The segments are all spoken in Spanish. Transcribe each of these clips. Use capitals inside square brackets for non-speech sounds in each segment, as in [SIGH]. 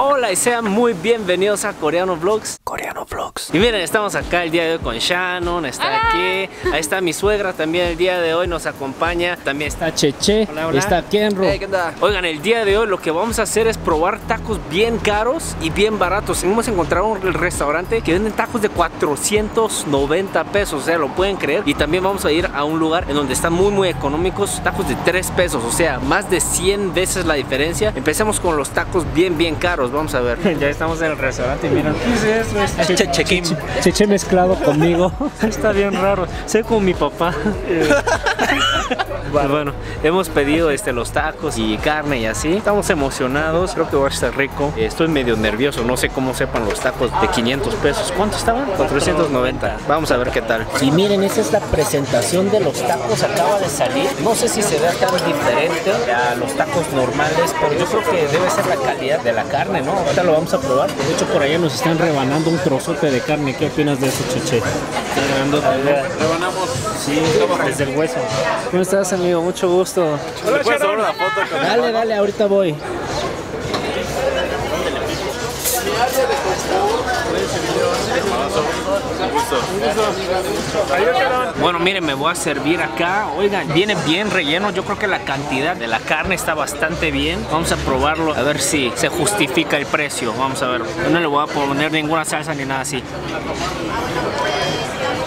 Hola y sean muy bienvenidos a Coreano Vlogs. Coreano Vlogs. Y miren, estamos acá el día de hoy con Shannon, está aquí. Ahí está mi suegra también el día de hoy nos acompaña. También está Cheche, Hola, hola. está Kenro. Hey, ¿qué onda? Oigan, el día de hoy lo que vamos a hacer es probar tacos bien caros y bien baratos. Hemos encontrado un restaurante que venden tacos de 490 pesos, o sea, lo pueden creer. Y también vamos a ir a un lugar en donde están muy muy económicos, tacos de 3 pesos, o sea, más de 100 veces la diferencia. Empecemos con los tacos bien bien caros, vamos a ver. [LAUGHS] Ya estamos en el restaurante y miren, ¿qué es eso? Es che- Che- chequín. Cheche mezclado conmigo. [LAUGHS] Está bien raro. Sé como mi papá. [LAUGHS] [LAUGHS] Bueno, hemos pedido este, los tacos y carne y así. Estamos emocionados, creo que va a estar rico. Estoy medio nervioso, no sé cómo sepan los tacos de 500 pesos. ¿Cuánto estaban? 490. Vamos a ver qué tal. Y miren, esa es la presentación de los tacos, acaba de salir. No sé si se vea tan diferente a los tacos normales, pero yo creo que debe ser la calidad de la carne, ¿no? Ahorita lo vamos a probar. De hecho, por allá nos están rebanando un trozote de carne. ¿Qué opinas de eso, Cheche? Rebanamos. Sí, desde el hueso. ¿Cómo estás, amigo? Mucho gusto. ¿Puedes tomar una foto con Dale, dale, ahorita voy. Bueno, miren, me voy a servir acá. Oigan, viene bien relleno. Yo creo que la cantidad de la carne está bastante bien. Vamos a probarlo a ver si se justifica el precio. Vamos a ver. Yo no le voy a poner ninguna salsa ni nada así.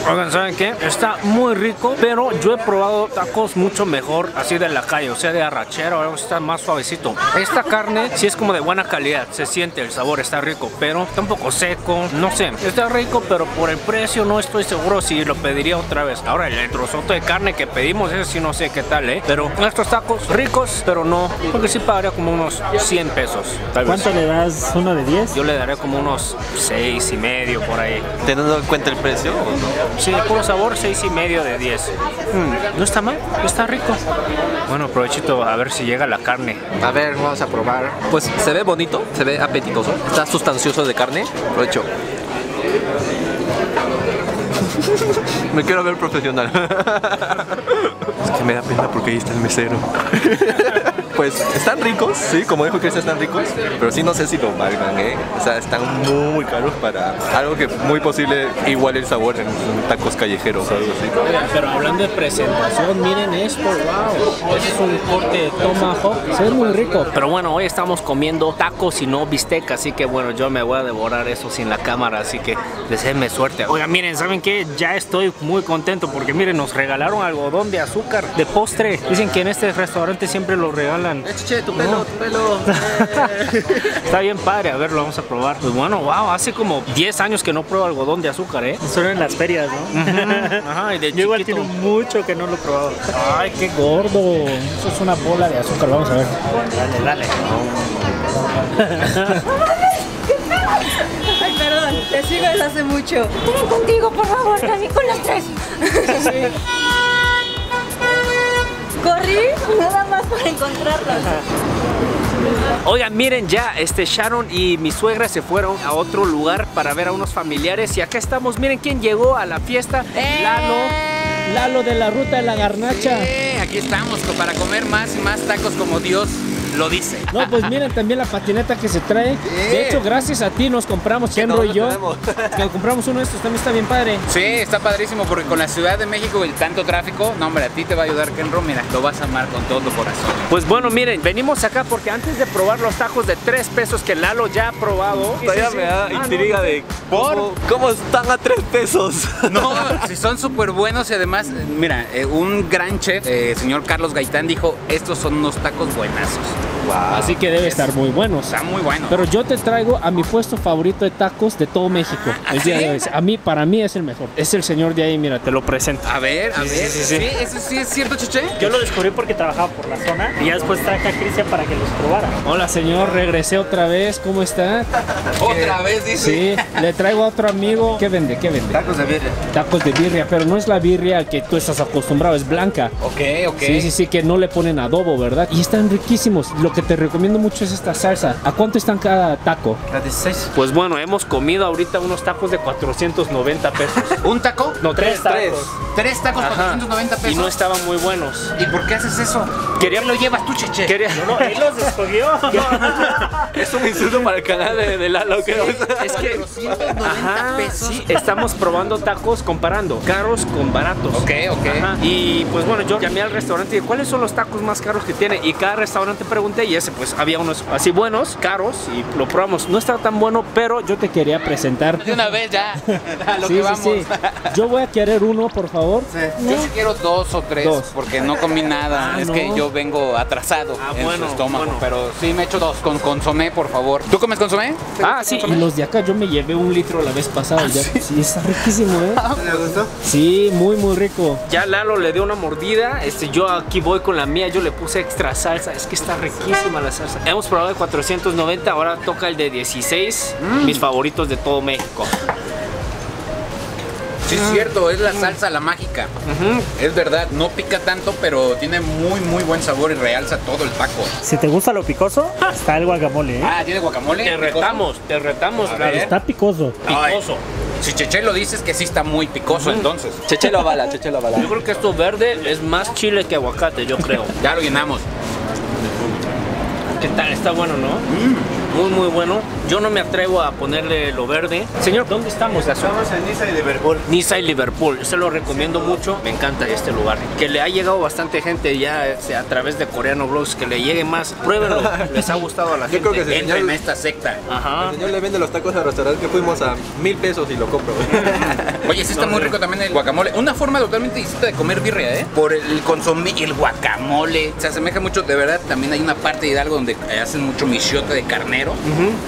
Oigan, ¿saben qué? Está muy rico, pero yo he probado tacos mucho mejor así de la calle, o sea, de arrachera o algo está más suavecito. Esta carne sí es como de buena calidad, se siente el sabor, está rico, pero está un poco seco, no sé, está rico, pero por el precio no estoy seguro si lo pediría otra vez. Ahora, el trozote de carne que pedimos, ese sí no sé qué tal, ¿eh? Pero estos tacos ricos, pero no, porque sí pagaría como unos 100 pesos. Tal vez. ¿Cuánto le das? ¿Uno de 10? Yo le daré como unos 6 y medio por ahí. ¿Teniendo en cuenta el precio o no? Sí, de puro sabor, 6 y medio de 10. Mm, no está mal, está rico. Bueno, provechito a ver si llega la carne. A ver, vamos a probar. Pues se ve bonito, se ve apetitoso. Está sustancioso de carne. Provecho. [LAUGHS] Me quiero ver profesional. [LAUGHS] Es que me da pena porque ahí está el mesero. [LAUGHS] Pues están ricos, sí, como dijo Chris, están ricos, pero sí no sé si lo valgan, ¿eh? O sea, están muy caros para algo que muy posible igual el sabor en tacos callejeros o algo así. Oigan, pero hablando de presentación, miren esto, wow. Es un corte de tomahawk, se ve muy rico. Pero bueno, hoy estamos comiendo tacos y no bistec, así que bueno, yo me voy a devorar eso sin la cámara, así que deseenme suerte. Oigan, miren, ¿saben qué? Ya estoy muy contento porque miren, nos regalaron algodón de azúcar de postre. Dicen que en este restaurante siempre lo regalan. Eh, chiche, tu pelo, tu pelo. [LAUGHS] Está bien padre, a ver, lo vamos a probar. Pues bueno, wow, hace como 10 años que no pruebo algodón de azúcar, ¿eh? Solo en las ferias, ¿no? Ajá, y de Yo igual tiene mucho que no lo he probado. Ay, qué gordo. Eso es una bola de azúcar. Vamos a ver. Dale, dale. [LAUGHS] Ay, perdón, te sigo desde hace mucho. Ven contigo, por favor, Cami, con los tres. [LAUGHS] Corrí nada más para encontrarlos. Oigan, miren ya, este Sharon y mi suegra se fueron a otro lugar para ver a unos familiares y acá estamos, miren quién llegó a la fiesta, Lalo, Lalo de la ruta de la garnacha. Aquí estamos para comer más y más tacos como Dios lo dice. No, pues miren también la patineta que se trae. De hecho, gracias a ti nos compramos, Henro y yo. [LAUGHS] Que compramos uno de estos, también está bien padre. Sí, está padrísimo porque con la Ciudad de México y el tanto tráfico, no hombre, a ti te va a ayudar Kenro, mira, lo vas a amar con todo tu corazón. Pues bueno, miren, venimos acá porque antes de probar los tacos de 3 pesos que Lalo ya ha probado. Todavía me da intriga de cómo, cómo están a tres pesos. [LAUGHS] No, si son súper buenos y además, eh, mira, eh, un gran chef, eh, señor Carlos Gaitán, dijo, estos son unos tacos buenazos. Así que debe estar muy buenos. Está muy bueno. Pero yo te traigo a mi puesto favorito de tacos de todo México. ¿Ah, El día sí? de hoy. A mí, para mí es el mejor. Es el señor de ahí, mira, te lo presento. A ver, a ver, sí, sí. sí, eso sí es cierto, Chiche. Yo lo descubrí porque trabajaba por la zona y ya después traje a Cristian para que los probara. Hola señor, regresé otra vez. ¿Cómo está? [LAUGHS] Otra vez dice. Sí, le traigo a otro amigo. ¿Qué vende? ¿Qué vende? Tacos de birria. Tacos de birria, pero no es la birria que tú estás acostumbrado, es blanca. Ok, ok. Sí, sí, sí, que no le ponen adobo, ¿verdad? Y están riquísimos. Lo que que te recomiendo mucho es esta salsa. ¿A cuánto están cada taco? Pues bueno, hemos comido ahorita unos tacos de 490 pesos. [LAUGHS] ¿Un taco? No, tres, Tres. tacos. Tres tacos, Ajá. 490 pesos. Y no estaban muy buenos. ¿Y por qué haces eso? Quería- ¿Qué lo llevas tú, Cheche? Quería... No, él los escogió. [LAUGHS] Es un insulto para el canal de, de Lalo, creo. Es que 490 Ajá, pesos. sí, estamos probando tacos comparando caros con baratos. Ok, ok. Ajá. Y pues bueno, yo llamé al restaurante y dije, ¿cuáles son los tacos más caros que tiene? Y cada restaurante pregunté y ese pues había unos así buenos, caros y lo probamos. No estaba tan bueno, pero Yo te quería presentar. De una vez ya, [LAUGHS] [LAUGHS] a lo Sí, que sí, vamos. sí. Yo voy a querer uno, por favor. Yo sí quiero dos o tres, Dos. porque no comí nada. Ah, es no. que yo vengo atrasado Ah, en bueno, su estómago. bueno. Pero sí me echo dos con consomé, por favor. ¿Tú comes consomé? Ah, sí. Y los de acá yo me llevé un litro la vez pasada. ya. sí? está riquísimo, ¿eh? ¿Le gustó? Sí, muy, muy rico. Ya Lalo le dio una mordida, este, yo aquí voy con la mía, yo le puse extra salsa, es que está riquísima la salsa. Hemos probado el 490, ahora toca el de 16, mis favoritos de todo México. Sí, es cierto, es la salsa la mágica. Es verdad, no pica tanto, pero tiene muy, muy buen sabor y realza todo el taco. Si te gusta lo picoso, está el guacamole, ¿eh? Ah, tiene guacamole. Te retamos, te retamos, A ver. Está picoso. Ay. Picoso. Si Cheche lo dices que sí está muy picoso, entonces. Cheche lo avala, Cheche lo avala. Yo creo que esto verde es más chile que aguacate, yo creo. [LAUGHS] Ya lo llenamos. ¿Qué tal? Está bueno, ¿no? Muy, muy bueno. Yo no me atrevo a ponerle lo verde. Señor, ¿dónde estamos? Estamos en Niza y Liverpool. Niza y Liverpool. Se lo recomiendo mucho. Me encanta este lugar. Que le ha llegado bastante gente ya a través de Coreano Blogs. Que le llegue más. Pruébenlo. [LAUGHS] Les ha gustado a la Yo gente. creo que sí. Entra en esta secta. Ajá. El señor le vende los tacos al restaurante que fuimos a mil pesos y lo compro. [LAUGHS] Oye, sí está muy rico también el guacamole. Una forma totalmente distinta de comer birria, ¿eh? Por el consomé y el guacamole. Se asemeja mucho, de verdad. También hay una parte de Hidalgo donde hacen mucho michote de carnero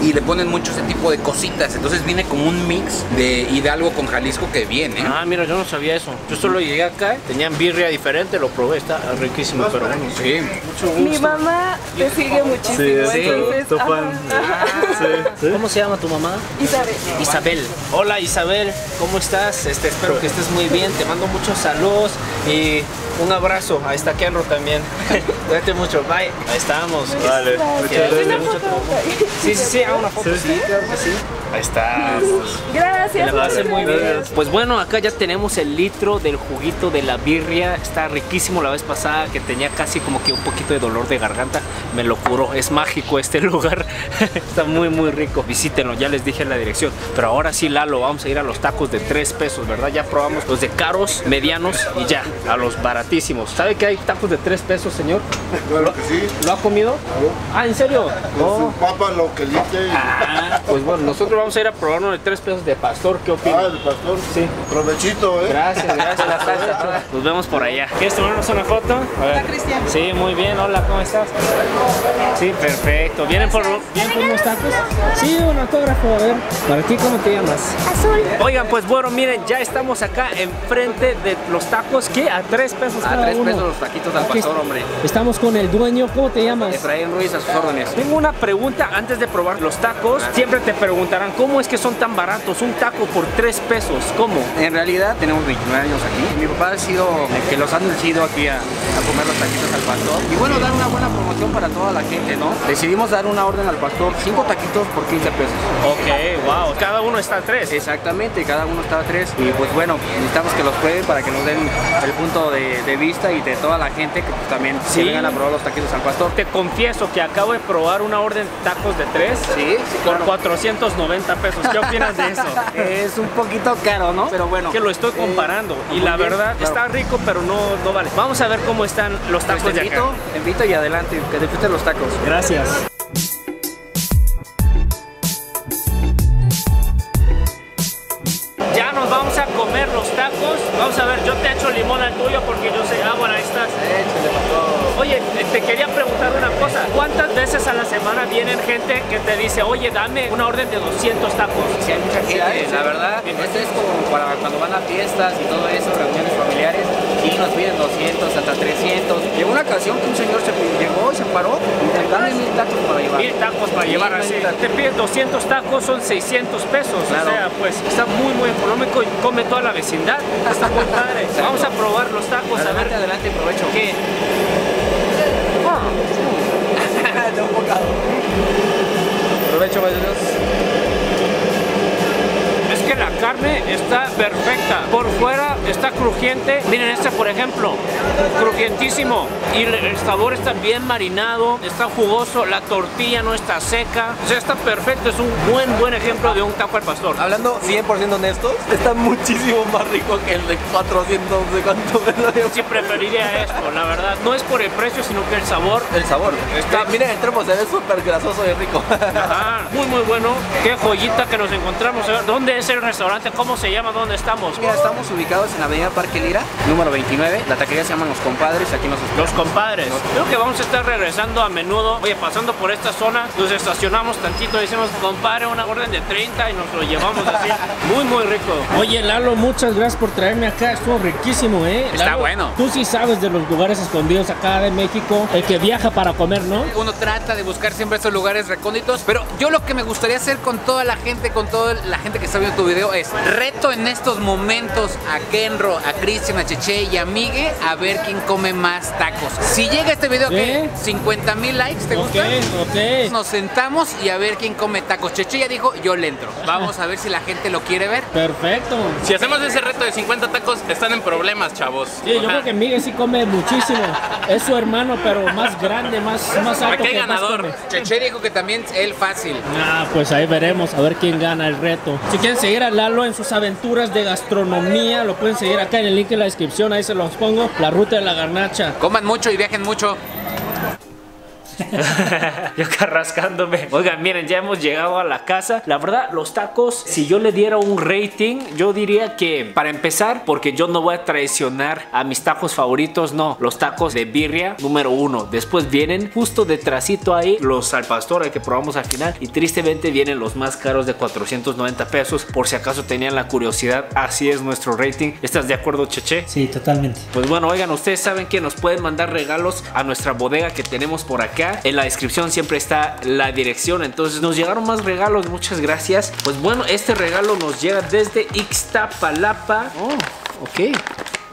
y le ponen mucho ese tipo de cositas. Entonces viene como un mix de Hidalgo con Jalisco que viene. Ah, mira, yo no sabía eso. Yo solo llegué acá, tenían birria diferente, lo probé, está riquísimo, pero bueno. Sí. Mucho Mi gusto. mamá te sigue muchísimo. Sí, entonces, tu ajá, fan. ajá. ¿Cómo se llama tu mamá? Isabel. Isabel. Hola Isabel, ¿cómo estás? Este, espero que estés muy bien. Te mando muchos saludos y un abrazo a esta Kenro también. [LAUGHS] Cuídate mucho, bye. Ahí estamos. Vale, muchas gracias. Sí, sí, sí, hago una foto. Sí, claro que sí. Ahí estamos. Gracias. La hacer muy bien. Pues bueno, acá ya tenemos el litro del juguito de la birria. Está riquísimo la vez pasada que tenía casi como que un poquito de dolor de garganta. Me lo curó. Es mágico este [LAUGHS] lugar. Está muy, muy rico. Visítenlo, ya les dije la dirección. Pero ahora sí, Lalo, vamos a ir a los tacos de 3 pesos, ¿verdad? Ya probamos los de caros, medianos y ya, a los baratísimos. ¿Sabe que hay tacos de 3 pesos, señor? [LAUGHS] Claro que sí. ¿Lo ha comido? Ah, ¿en serio? Con Oh. su papa localite y... Ah, pues bueno, nosotros vamos a ir a probar uno de 3 pesos de pastor. ¿Qué opina? Ah, el pastor. Sí. Provechito, ¿eh? Gracias, [LAUGHS] gracias. la. Nos vemos por allá. ¿Quieres tomarnos una foto? A ver. Cristian. Sí, muy bien. Hola, ¿cómo estás? Sí, perfecto. ¿Vienen por, ¿vienen por unos tacos? Sí, un autógrafo, a ver. ¿Para ti cómo te llamas? Oigan, pues bueno, miren, ya estamos acá enfrente de los tacos que a 3 pesos A cada tres uno. pesos los taquitos al pastor, hombre. Estamos con el dueño, ¿cómo te llamas? Efraín Ruiz a sus órdenes. Tengo una pregunta antes de probar los tacos. Siempre te preguntarán, ¿cómo es que son tan baratos? Un taco por 3 pesos, ¿cómo? En realidad tenemos 29 años aquí. Mi papá ha sido el que los han ido aquí a, a comer los taquitos al pastor. Y bueno, dar una buena promoción para toda la gente, ¿no? Decidimos dar una orden al pastor, 5 taquitos por 15 pesos. Ok, wow. Cada uno está a 3. Exactamente, cada uno está a 3. Y pues bueno, necesitamos que los prueben para que nos den el punto de, de vista y de toda la gente que pues, también Sí. se vengan a probar los taquitos al pastor. Te confieso que acabo de probar una orden de tacos de 3 Sí, sí, por claro. 490 pesos. ¿Qué opinas de eso? [LAUGHS] Es un poquito caro, ¿no? Pero bueno. que lo estoy comparando y la verdad claro. está rico pero no, no vale. Vamos a ver cómo están los Pues tacos te de invito, acá. te invito y adelante, que disfruten los tacos. Gracias. Tacos. Vamos a ver, yo te echo limón al tuyo porque yo sé, ah, bueno, ahí estás. Oye, te quería preguntar una cosa. ¿Cuántas veces a la semana vienen gente que te dice, oye, dame una orden de 200 tacos? Sí, hay mucha gente, la verdad. Esto es como para cuando van a fiestas y todo eso, reuniones familiares. Y nos piden 200, hasta 300. Llegó una ocasión que un señor se llegó y se paró y te dame mil tacos para llevar. Mil tacos para llevar mil así. tacos. Te piden 200 tacos, son 600 pesos. Claro. O sea, pues está muy, muy económico y come toda la vecindad. Está muy padre. [LAUGHS] Vamos a probar los tacos a ver Adelante, adelante, provecho. qué. de [LAUGHS] un bocado. Provecho, vecinos. Que la carne está perfecta. Por fuera está crujiente. Miren este, por ejemplo. Crujientísimo. Y el sabor está bien marinado. Está jugoso. La tortilla no está seca. O sea, está perfecto. Es un buen, buen ejemplo de un taco al pastor. Hablando 100% honestos, está muchísimo más rico que el de 400 de cuánto me Sí preferiría esto, la verdad. No es por el precio, sino que el sabor. El sabor. Está- Miren, entremos, se ve súper grasoso y rico. Ah, muy muy bueno. Qué joyita que nos encontramos. A ver, ¿Dónde es el restaurante? ¿Cómo se llama? ¿Dónde estamos? Mira, estamos ubicados en la avenida Parque Lira, número 29. La taquería se llama Los Compadres, aquí nos Los compadres. Creo que vamos a estar regresando a menudo. Oye, pasando por esta zona, nos estacionamos tantito decimos, compadre, una orden de 30 y nos lo llevamos así. [LAUGHS] Muy, muy rico. Oye, Lalo, muchas gracias por traerme acá. Estuvo riquísimo, ¿eh? Está Lalo, bueno. Tú sí sabes de los lugares escondidos acá de México. El que viaja para comer, ¿no? Uno trata de buscar siempre estos lugares recónditos, pero yo lo que me gustaría hacer con toda la gente, con toda la gente que está viendo tu video es reto en estos momentos a Kenro, a Cristian, a Cheche y a Migue a ver quién come más tacos. Si llega este video ¿Sí? que 50 mil likes, ¿te gusta? Nos sentamos y a ver quién come tacos. Cheche ya dijo, yo le entro. Vamos a ver si la gente lo quiere ver. Perfecto. Si hacemos ese reto de 50 tacos, están en problemas, chavos. Sí, yo creo que Miguel sí come muchísimo. Es su hermano, pero más grande, más, más alto. Aquí hay ganador. Cheche dijo que también él fácil. Ah, pues ahí veremos a ver quién gana el reto. Si quieren seguir Lalo en sus aventuras de gastronomía, lo pueden seguir acá en el link en la descripción, ahí se los pongo. La ruta de la garnacha. Coman mucho y viajen mucho. [LAUGHS] yo carrascándome. Oigan, miren, ya hemos llegado a la casa. La verdad, los tacos, si yo le diera un rating, yo diría que para empezar, porque yo no voy a traicionar a mis tacos favoritos, no. Los tacos de birria, número uno. Después vienen justo detrásito ahí los al pastor, que probamos al final. Y tristemente vienen los más caros de 490 pesos. Por si acaso tenían la curiosidad, así es nuestro rating. ¿Estás de acuerdo, Cheche? Sí, totalmente. Pues bueno, oigan, ustedes saben que nos pueden mandar regalos a nuestra bodega que tenemos por acá. En la descripción siempre está la dirección. Entonces nos llegaron más regalos, muchas gracias. Pues bueno, este regalo nos llega desde Ixtapalapa. Oh, ok.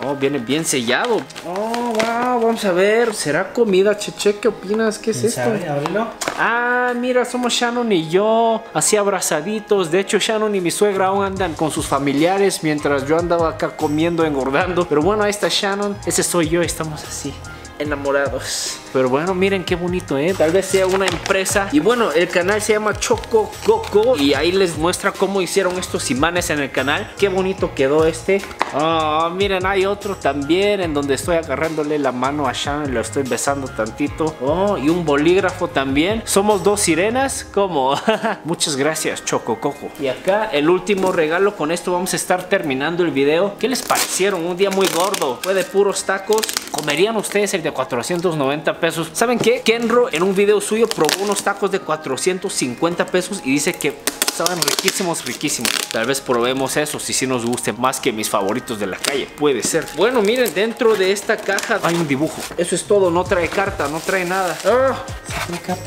Oh, viene bien sellado. Oh, wow, vamos a ver. ¿Será comida, Cheche? ¿Qué opinas? ¿Qué es esto? Ábrelo. Ah, mira, somos Shannon y yo, así abrazaditos. De hecho, Shannon y mi suegra aún andan con sus familiares mientras yo andaba acá comiendo, engordando. Pero bueno, ahí está Shannon, ese soy yo, estamos así. Enamorados. Pero bueno, miren qué bonito, ¿eh? Tal vez sea una empresa. Y bueno, el canal se llama Choco Coco. Y ahí les muestra cómo hicieron estos imanes en el canal. Qué bonito quedó este. Ah, miren, hay otro también en donde estoy agarrándole la mano a Shannon. Lo estoy besando tantito. Oh, y un bolígrafo también. Somos dos sirenas. ¿Cómo? [LAUGHS] Muchas gracias, Choco Coco. Y acá el último regalo. Con esto vamos a estar terminando el video. ¿Qué les parecieron? Un día muy gordo. Fue de puros tacos. ¿Comerían ustedes el de 490 pesos? ¿Saben qué? Kenro en un video suyo probó unos tacos de 450 pesos y dice que estaban riquísimos, riquísimos. Tal vez probemos eso si sí nos gusten más que mis favoritos de la calle. Puede ser. Bueno, miren, dentro de esta caja hay un dibujo. Eso es todo, no trae carta, no trae nada. Ah,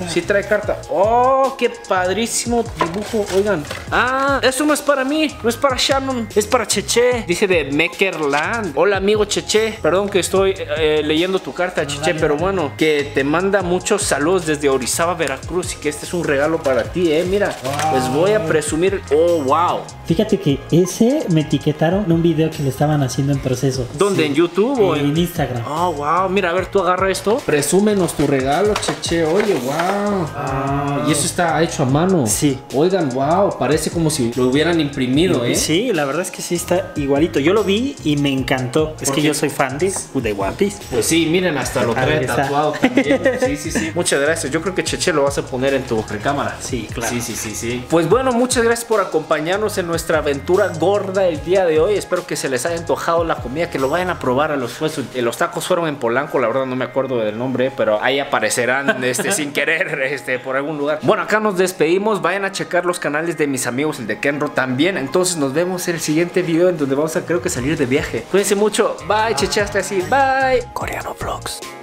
Sí trae carta. Oh, qué padrísimo dibujo. Oigan. Ah, eso no es para mí. No es para Shannon. Es para Cheche. Dice de Meckerland. Hola, amigo Cheche. Perdón que estoy eh, leyendo tu carta, Cheche. Pero bueno, que te manda muchos saludos desde Orizaba, Veracruz. Y que este es un regalo para ti, eh. Mira, les voy a presumir. Oh, wow. Fíjate que ese me etiquetaron en un video que le estaban haciendo en proceso. ¿Dónde? Sí. ¿En YouTube o en.? En Instagram. Oh, wow. Mira, a ver, tú agarra esto. Presúmenos tu regalo, Cheche. Oye, wow. Ah, y eso está hecho a mano. Sí. Oigan, wow. Parece como si lo hubieran imprimido, ¿eh? Sí, la verdad es que sí está igualito. Yo lo vi y me encantó. Es ¿Por que qué? yo soy fan de, de One Piece. Pues sí, miren, hasta lo trae está. tatuado también. [LAUGHS] Sí, sí, sí. Muchas gracias. Yo creo que Cheche lo vas a poner en tu recámara. Sí, claro. Sí, sí, sí, sí. Pues bueno, muchas gracias por acompañarnos en nuestra aventura gorda el día de hoy. Espero que se les haya antojado la comida, que lo vayan a probar a los. Eh, Los tacos fueron en Polanco, la verdad no me acuerdo del nombre, pero ahí aparecerán [LAUGHS] este, sin querer este, por algún lugar. Bueno, acá nos despedimos. Vayan a checar los canales de mis amigos, el de Kenro también. Entonces nos vemos en el siguiente video en donde vamos a creo que salir de viaje. Cuídense mucho. Bye, Cheche, hasta así. Bye. Coreano Vlogs.